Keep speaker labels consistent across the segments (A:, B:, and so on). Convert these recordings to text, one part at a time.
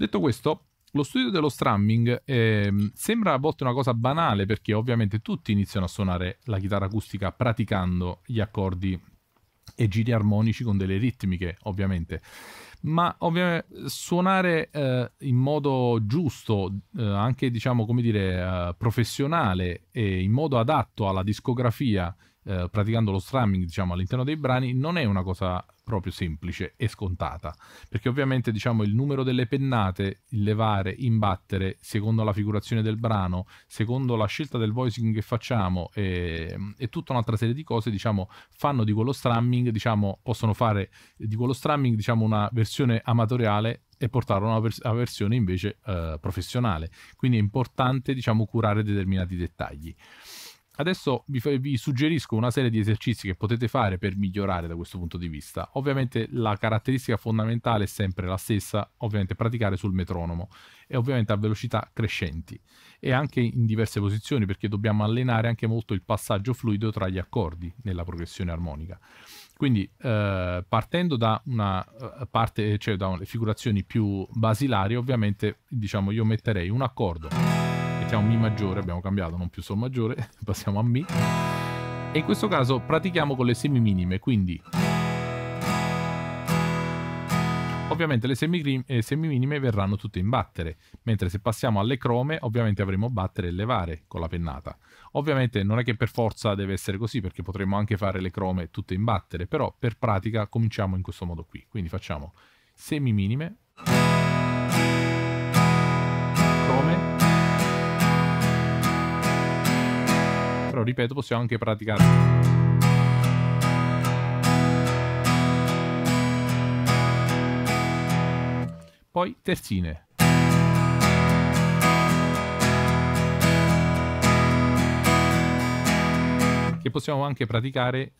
A: Detto questo, lo studio dello strumming eh, sembra a volte una cosa banale perché ovviamente tutti iniziano a suonare la chitarra acustica praticando gli accordi e giri armonici con delle ritmiche, ovviamente. Ma ovviamente suonare eh, in modo giusto, eh, anche diciamo come dire eh, professionale e in modo adatto alla discografia eh, praticando lo strumming diciamo all'interno dei brani non è una cosa proprio semplice e scontata. Perché ovviamente diciamo il numero delle pennate il levare imbattere secondo la figurazione del brano secondo la scelta del voicing che facciamo e, e tutta un'altra serie di cose diciamo fanno di quello strumming diciamo possono fare di quello strumming diciamo una versione amatoriale e portarlo a una, vers- una versione invece eh, professionale. Quindi è importante diciamo curare determinati dettagli Adesso vi, vi, suggerisco una serie di esercizi che potete fare per migliorare da questo punto di vista. Ovviamente la caratteristica fondamentale è sempre la stessa, ovviamente praticare sul metronomo e ovviamente a velocità crescenti e anche in diverse posizioni perché dobbiamo allenare anche molto il passaggio fluido tra gli accordi nella progressione armonica. Quindi eh, partendo da una uh, parte, cioè da figurazioni più basilari, ovviamente diciamo io metterei un accordo mettiamo Mi maggiore, abbiamo cambiato, non più Sol maggiore, passiamo a Mi. E in questo caso pratichiamo con le semi minime, quindi... Ovviamente le semi, eh, semi minime verranno tutte in battere, mentre se passiamo alle crome ovviamente avremo battere e levare con la pennata. Ovviamente non è che per forza deve essere così, perché potremmo anche fare le crome tutte in battere, però per pratica cominciamo in questo modo qui. Quindi facciamo semi minime, ripeto possiamo anche praticare. Poi terzine. Che possiamo anche praticare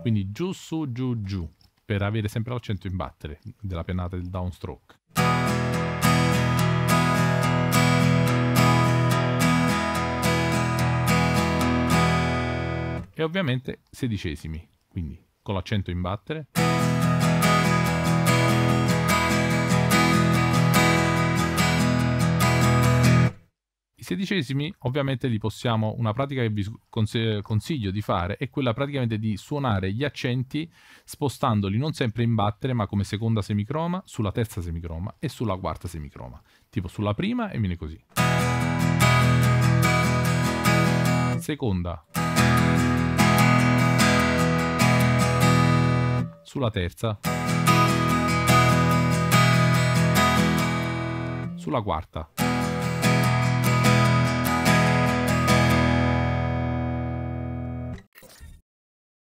A: quindi giù su giù giù per avere sempre l'accento in battere della pennata del downstroke e ovviamente sedicesimi, quindi con l'accento in battere. I sedicesimi ovviamente li possiamo, una pratica che vi consiglio di fare è quella praticamente di suonare gli accenti spostandoli non sempre in battere ma come seconda semicroma, sulla terza semicroma e sulla quarta semicroma. Tipo sulla prima e viene così. Seconda. Sulla terza, sulla quarta.